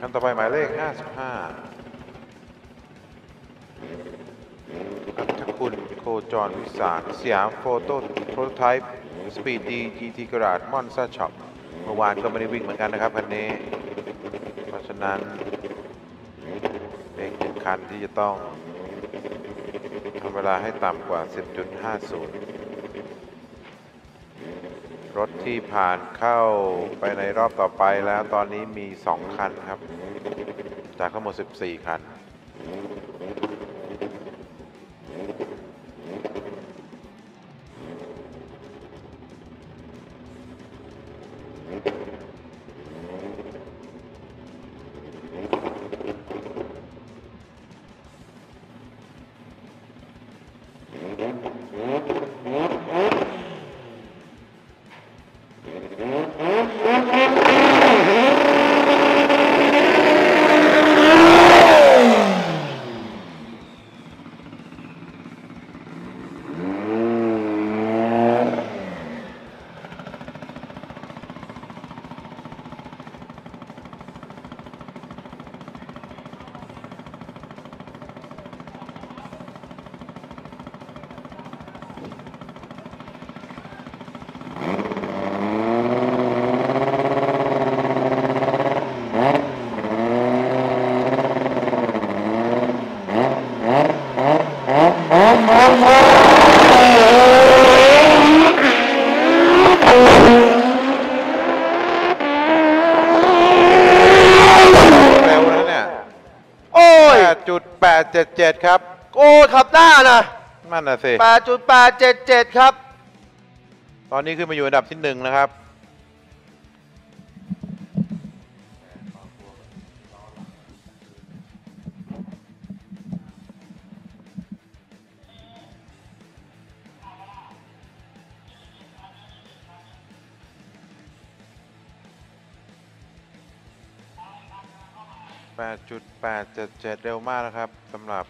คันต่อไปหมายเลข 55อรรถคุณโคจรวิสารสยามโฟโต้โปรโตไทป์สปีดดี GT การาจ Monza Shop เมื่อวานก็ไม่ได้วิ่งเหมือนกันนะครับคันนี้ เพราะฉะนั้นเป็นหนึ่งคันที่จะต้องทำเวลาให้ต่ำกว่า 10.50 รถที่ผ่านเข้าไปในรอบต่อไปแล้วตอนนี้มี 2 คันครับ จากทั้งหมด 14 คัน เร็วนะเนี่ยโอ้ย 8.877 ครับ โอ้ขับหน้านะนั่นน่ะสิ 8.877 ครับ ตอนนี้ขึ้นมาอยู่อันดับที่หนึ่งนะครับ 8.877 เร็วมากนะครับสำหรับ